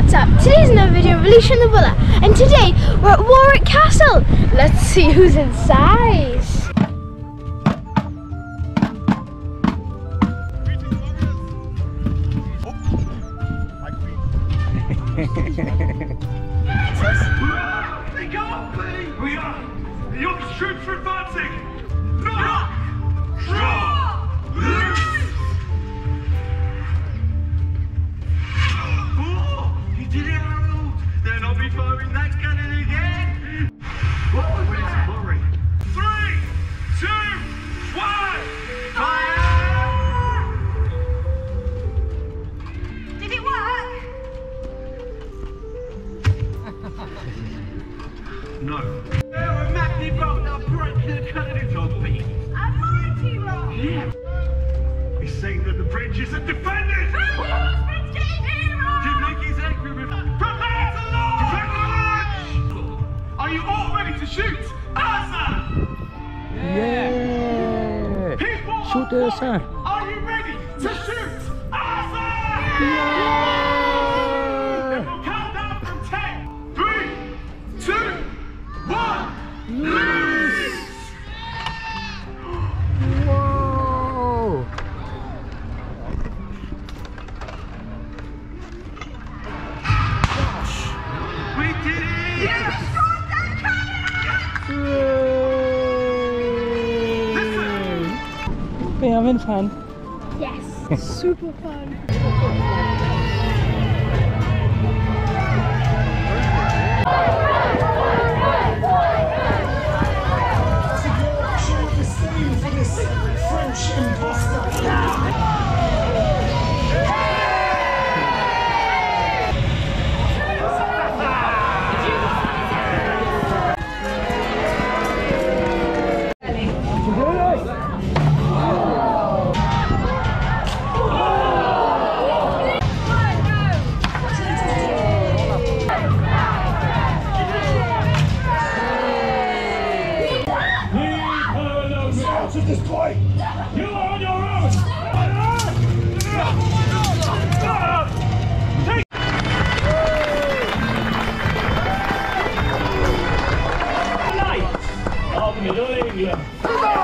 what's up? Today's another video of Alesha and the Bullet and today we're at Warwick Castle. Let's see who's inside. They! We are! The troops are advancing! Defend the launch! Are you all ready to shoot? Asa! Yeah! Shoot uh, us, sir! Are you ready to shoot? Asa! Yeah! We having fun? Yes, super fun. To this point! You are on your own! Take of Middle England.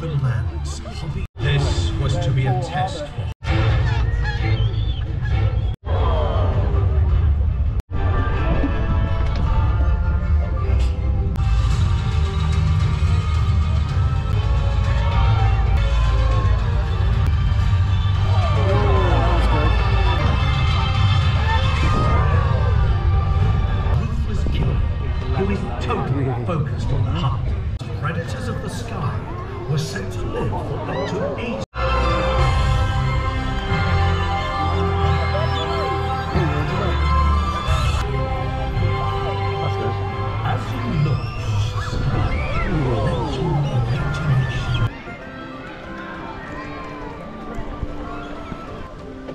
Northern lands, hobby. This was to be a test for. Who is totally focused on the hunt. Predators of the sky were set to live up to imagination.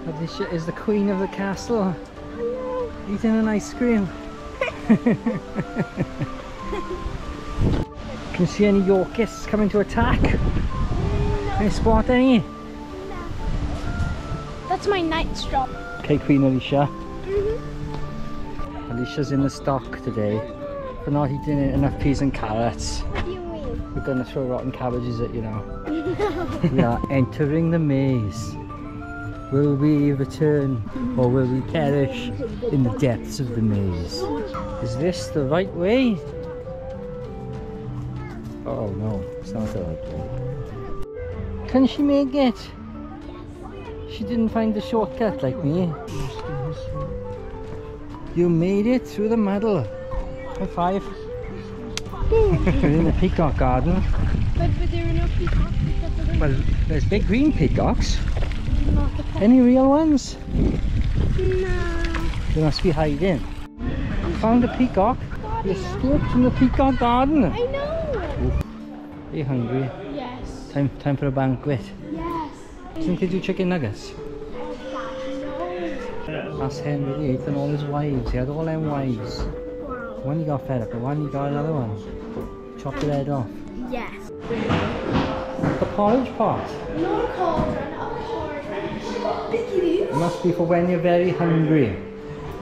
Alesha is the queen of the castle. Eating an ice cream. Can you see any Yorkists coming to attack? Can you spot any? That's my night straw. Okay, Queen Alesha. Mm-hmm. Alesha's in the stock today for not eating enough peas and carrots. What do you mean? We're gonna throw rotten cabbages at you now. we are entering the maze. Will we return or will we perish in the depths of the maze? Is this the right way? Oh no, it's not the right way. Can she make it? She didn't find the shortcut like me. You made it through the muddle. High five. We're in the peacock garden. But, but there are no peacocks because Well, there's big green peacocks. not the pet. Any real ones? No. They must be hiding. Found a peacock. You escaped from the peacock garden. I know. Are you hungry? Yes. Time, time for a banquet. Yes. Didn't they do chicken nuggets? That's Henry VIII and all his wives. He had all them wives. One he got fed up, but one he got another one. Chopped the head off. Yes. The porridge pot. Not a cauldron, a cauldron. It must be for when you're very hungry.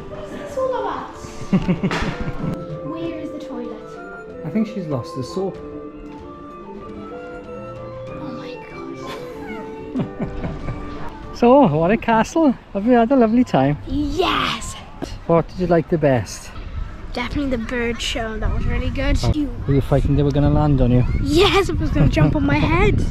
That's all about. Where is the toilet? I think she's lost the soap. So, what a castle. Have you had a lovely time? Yes. What did you like the best? Definitely the bird show. That was really good. Oh, you. Were you frightened they were going to land on you? Yes, it was gonna jump on my head.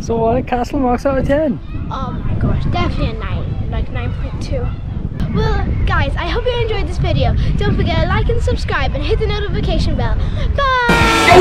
So, what a castle marks out of 10? Oh my gosh, definitely a 9, like 9.2. Well, guys, I hope you enjoyed this video. Don't forget to like and subscribe and hit the notification bell. Bye!